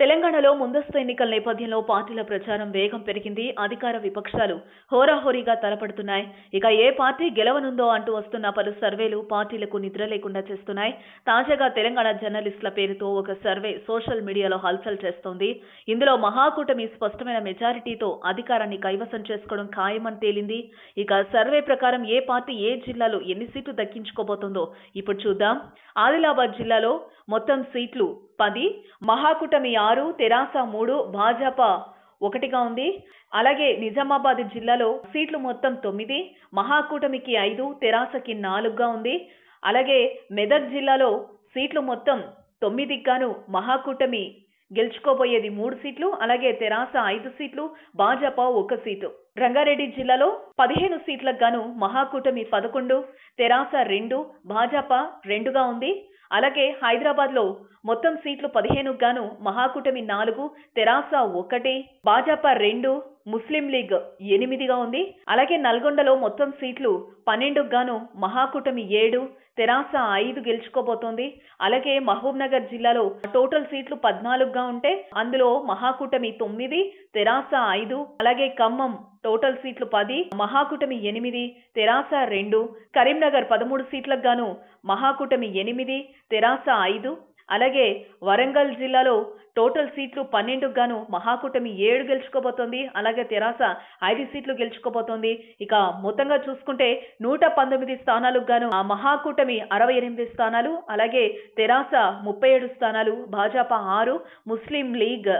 తెలంగాణలో ముందస్తు ఎన్నికల నేపథ్యంలో పార్టీల ప్రచారం వేగం పెరిగింది. అధికార విపక్షాలు హోరాహోరీగా తలపడుతున్నాయి. ఇక ఏ పార్టీ గెలవనుందో అంటూ వస్తున్న పలు సర్వేలు పార్టీలకు నిద్ర లేకుండా చేస్తున్నాయి. తాజాగా తెలంగాణ జర్నలిస్టుల పేరుతో ఒక సర్వే సోషల్ మీడియాలో హల్చల్ చేస్తోంది. ఇందులో మహాకూటమి స్పష్టమైన మెజారిటీతో అధికారాన్ని కైవసం చేసుకోవడం ఖాయమని తేలింది. ఇక సర్వే ప్రకారం ఏ పార్టీ ఏ జిల్లాలో ఎన్ని సీట్లు దక్కించుకోబోతుందో ఇప్పుడు చూద్దాం. ఆదిలాబాద్ జిల్లాలో మొత్తం సీట్లు పది మహాకూటమి ఆరు తెరాస మూడు భాజపా ఒకటిగా ఉంది. అలాగే నిజామాబాద్ జిల్లాలో సీట్లు మొత్తం తొమ్మిది మహాకూటమికి ఐదు తెరాసకి నాలుగుగా ఉంది. అలాగే మెదక్ జిల్లాలో సీట్లు మొత్తం తొమ్మిదికి గాను మహాకూటమి గెలుచుకోబోయేది మూడు సీట్లు అలాగే తెరాస ఐదు సీట్లు భాజపా ఒక సీటు. రంగారెడ్డి జిల్లాలో పదిహేను సీట్లకు గాను మహాకూటమి పదకొండు తెరాస రెండు భాజపా రెండుగా ఉంది. అలాగే హైదరాబాద్లో మొత్తం సీట్లు పదిహేనుకు గాను మహాకూటమి నాలుగు తెరాస ఒకటి భాజపా రెండు ముస్లిం లీగ్ ఎనిమిదిగా ఉంది. అలాగే నల్గొండలో మొత్తం సీట్లు పన్నెండుకు గాను మహాకూటమి ఏడు తెరాస ఐదు గెలుచుకోబోతోంది. అలాగే మహబూబ్ నగర్ జిల్లాలో టోటల్ సీట్లు పద్నాలుగుగా ఉంటే అందులో మహాకూటమి తొమ్మిది తెరాస ఐదు అలాగే ఖమ్మం టోటల్ సీట్లు పది మహాకూటమి ఎనిమిది తెరాస రెండు కరీంనగర్ పదమూడు సీట్లకు గాను మహాకూటమి ఎనిమిది తెరాస ఐదు అలాగే వరంగల్ జిల్లాలో టోటల్ సీట్లు పన్నెండుకు గాను మహాకూటమి ఏడు గెలుచుకోబోతోంది అలాగే తెరాస ఐదు సీట్లు గెలుచుకోబోతోంది. ఇక మొత్తంగా చూసుకుంటే నూట పంతొమ్మిది స్థానాలకు గాను ఆ మహాకూటమి అరవై ఎనిమిది స్థానాలు అలాగే తెరాస ముప్పై ఏడు స్థానాలు భాజపా ఆరు ముస్లిం లీగ్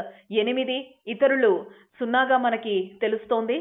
ఎనిమిది ఇతరులు సున్నాగా మనకి తెలుస్తోంది.